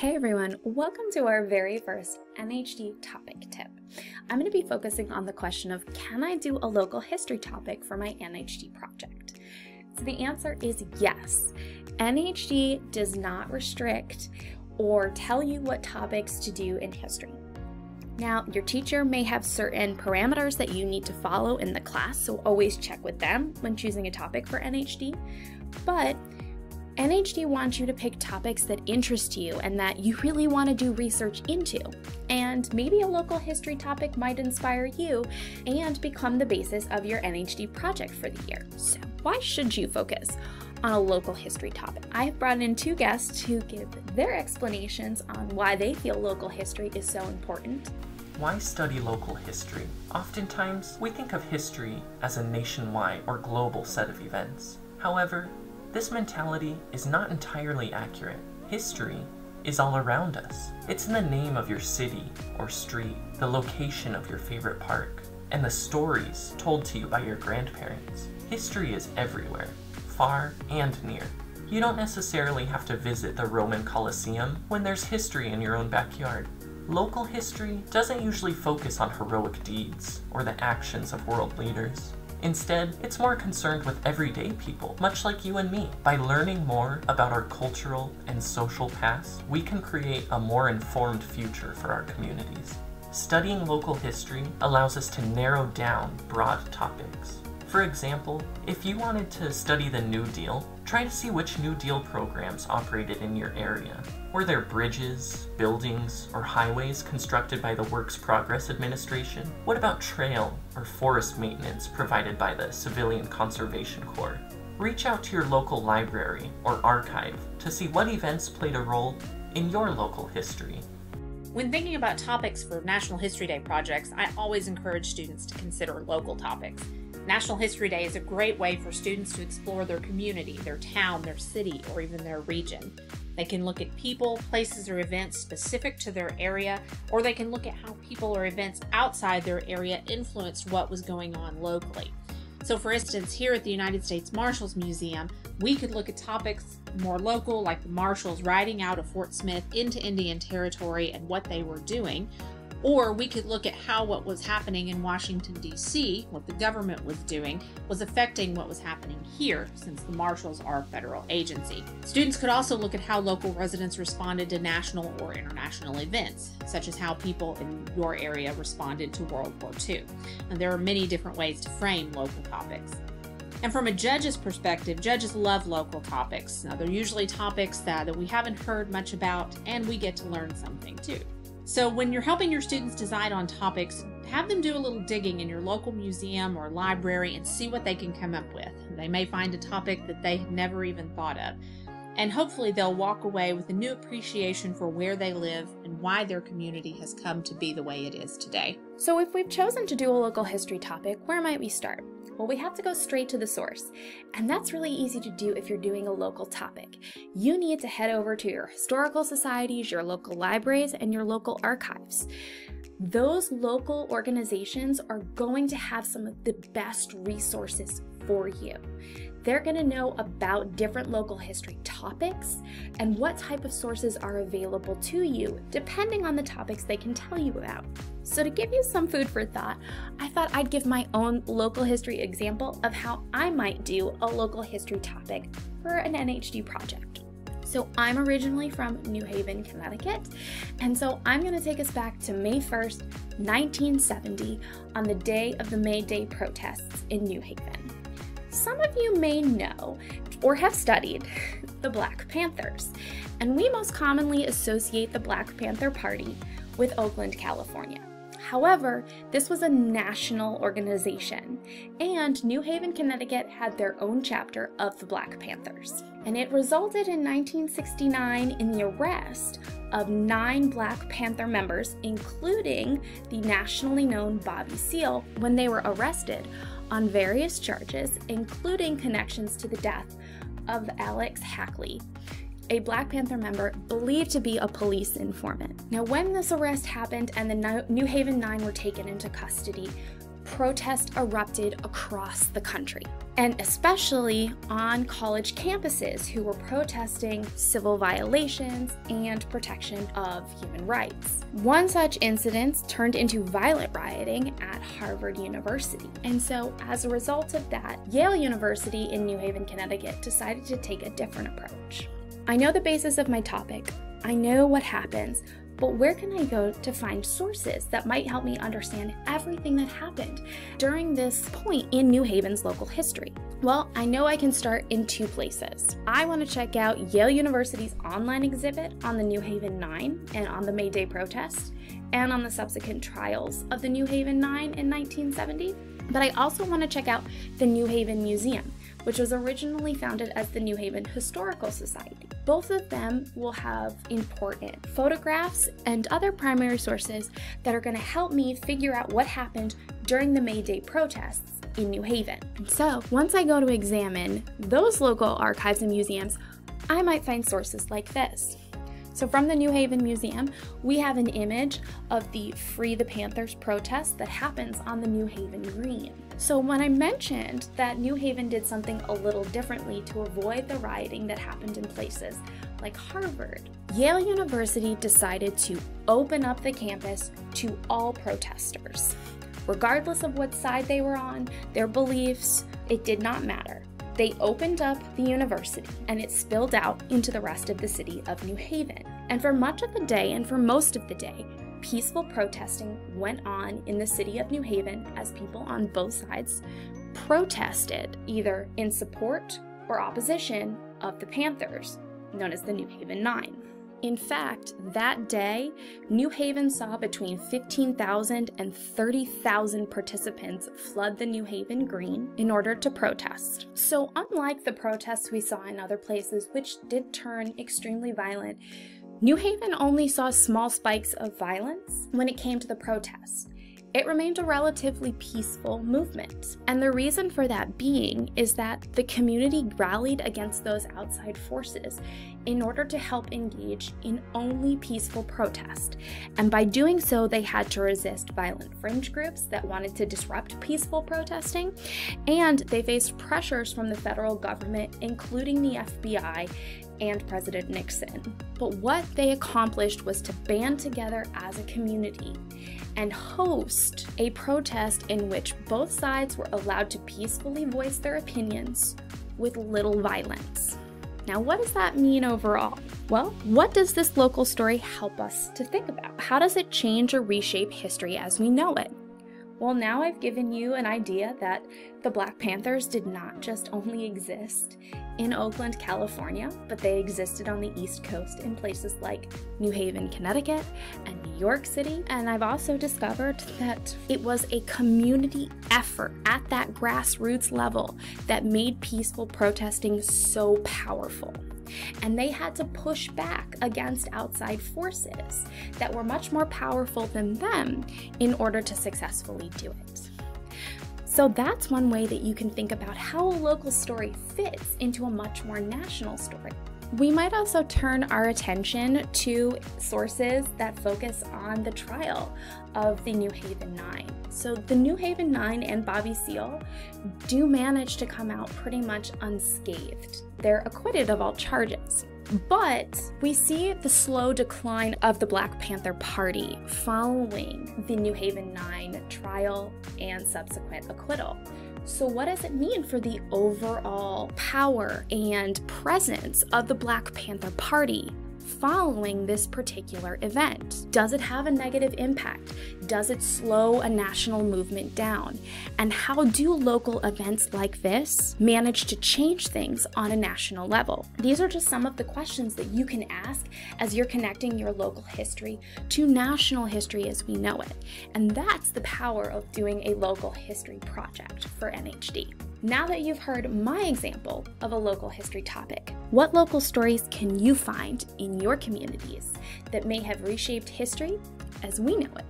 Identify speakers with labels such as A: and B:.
A: Hey everyone, welcome to our very first NHD topic tip. I'm going to be focusing on the question of can I do a local history topic for my NHD project? So the answer is yes. NHD does not restrict or tell you what topics to do in history. Now, your teacher may have certain parameters that you need to follow in the class, so always check with them when choosing a topic for NHD. But NHD wants you to pick topics that interest you and that you really want to do research into. And maybe a local history topic might inspire you and become the basis of your NHD project for the year. So, why should you focus on a local history topic? I've brought in two guests who give their explanations on why they feel local history is so important.
B: Why study local history? Oftentimes, we think of history as a nationwide or global set of events. However, this mentality is not entirely accurate. History is all around us. It's in the name of your city or street, the location of your favorite park, and the stories told to you by your grandparents. History is everywhere, far and near. You don't necessarily have to visit the Roman Colosseum when there's history in your own backyard. Local history doesn't usually focus on heroic deeds or the actions of world leaders. Instead, it's more concerned with everyday people, much like you and me. By learning more about our cultural and social past, we can create a more informed future for our communities. Studying local history allows us to narrow down broad topics. For example, if you wanted to study the New Deal, try to see which New Deal programs operated in your area. Were there bridges, buildings, or highways constructed by the Works Progress Administration? What about trail or forest maintenance provided by the Civilian Conservation Corps? Reach out to your local library or archive to see what events played a role in your local history.
C: When thinking about topics for National History Day projects, I always encourage students to consider local topics. National History Day is a great way for students to explore their community, their town, their city, or even their region. They can look at people, places, or events specific to their area, or they can look at how people or events outside their area influenced what was going on locally. So, for instance, here at the United States Marshals Museum, we could look at topics more local, like the Marshals riding out of Fort Smith into Indian Territory and what they were doing, or we could look at how what was happening in Washington, D.C., what the government was doing, was affecting what was happening here, since the Marshals are a federal agency. Students could also look at how local residents responded to national or international events, such as how people in your area responded to World War II. And there are many different ways to frame local topics. And from a judge's perspective, judges love local topics. Now, they're usually topics that, that we haven't heard much about, and we get to learn something too. So, when you're helping your students decide on topics, have them do a little digging in your local museum or library and see what they can come up with. They may find a topic that they had never even thought of. And hopefully, they'll walk away with a new appreciation for where they live and why their community has come to be the way it is today.
A: So, if we've chosen to do a local history topic, where might we start? Well, we have to go straight to the source, and that's really easy to do if you're doing a local topic. You need to head over to your historical societies, your local libraries, and your local archives. Those local organizations are going to have some of the best resources for you. They're going to know about different local history topics and what type of sources are available to you, depending on the topics they can tell you about. So, to give you some food for thought, I thought I'd give my own local history example of how I might do a local history topic for an NHD project. So, I'm originally from New Haven, Connecticut, and so I'm going to take us back to May 1st, 1970, on the day of the May Day protests in New Haven. Some of you may know or have studied the Black Panthers, and we most commonly associate the Black Panther Party with Oakland, California. However, this was a national organization, and New Haven, Connecticut had their own chapter of the Black Panthers. And it resulted in 1969 in the arrest of nine Black Panther members, including the nationally known Bobby Seale, when they were arrested on various charges, including connections to the death of Alex Rackley, a Black Panther member believed to be a police informant. Now, when this arrest happened and the New Haven Nine were taken into custody, protest erupted across the country, and especially on college campuses who were protesting civil violations and protection of human rights. One such incident turned into violent rioting at Harvard University. And so, as a result of that, Yale University in New Haven, Connecticut decided to take a different approach. I know the basis of my topic, I know what happens, but where can I go to find sources that might help me understand everything that happened during this point in New Haven's local history? Well, I know I can start in two places. I want to check out Yale University's online exhibit on the New Haven Nine and on the May Day protest, and on the subsequent trials of the New Haven Nine in 1970. But I also want to check out the New Haven Museum which was originally founded as the New Haven Historical Society. Both of them will have important photographs and other primary sources that are going to help me figure out what happened during the May Day protests in New Haven. So, once I go to examine those local archives and museums, I might find sources like this. So, from the New Haven Museum, we have an image of the Free the Panthers protest that happens on the New Haven Green. So, when I mentioned that New Haven did something a little differently to avoid the rioting that happened in places like Harvard, Yale University decided to open up the campus to all protesters. Regardless of what side they were on, their beliefs, it did not matter. They opened up the university and it spilled out into the rest of the city of New Haven. And for much of the day and for most of the day, peaceful protesting went on in the city of New Haven as people on both sides protested either in support or opposition of the Panthers, known as the New Haven Nine. In fact, that day, New Haven saw between 15,000 and 30,000 participants flood the New Haven Green in order to protest. So, unlike the protests we saw in other places, which did turn extremely violent, New Haven only saw small spikes of violence when it came to the protests it remained a relatively peaceful movement. And the reason for that being is that the community rallied against those outside forces in order to help engage in only peaceful protest. And by doing so, they had to resist violent fringe groups that wanted to disrupt peaceful protesting, and they faced pressures from the federal government, including the FBI and President Nixon. But what they accomplished was to band together as a community and host a protest in which both sides were allowed to peacefully voice their opinions with little violence. Now, what does that mean overall? Well, what does this local story help us to think about? How does it change or reshape history as we know it? Well, now I've given you an idea that the Black Panthers did not just only exist in Oakland, California, but they existed on the East Coast in places like New Haven, Connecticut, and New York City. And I've also discovered that it was a community effort at that grassroots level that made peaceful protesting so powerful and they had to push back against outside forces that were much more powerful than them in order to successfully do it. So that's one way that you can think about how a local story fits into a much more national story. We might also turn our attention to sources that focus on the trial of the New Haven Nine. So, the New Haven Nine and Bobby Seale do manage to come out pretty much unscathed. They're acquitted of all charges. But we see the slow decline of the Black Panther Party following the New Haven Nine trial and subsequent acquittal. So, what does it mean for the overall power and presence of the Black Panther Party? Following this particular event? Does it have a negative impact? Does it slow a national movement down? And how do local events like this manage to change things on a national level? These are just some of the questions that you can ask as you're connecting your local history to national history as we know it. And that's the power of doing a local history project for NHD. Now that you've heard my example of a local history topic, what local stories can you find in your communities that may have reshaped history as we know it?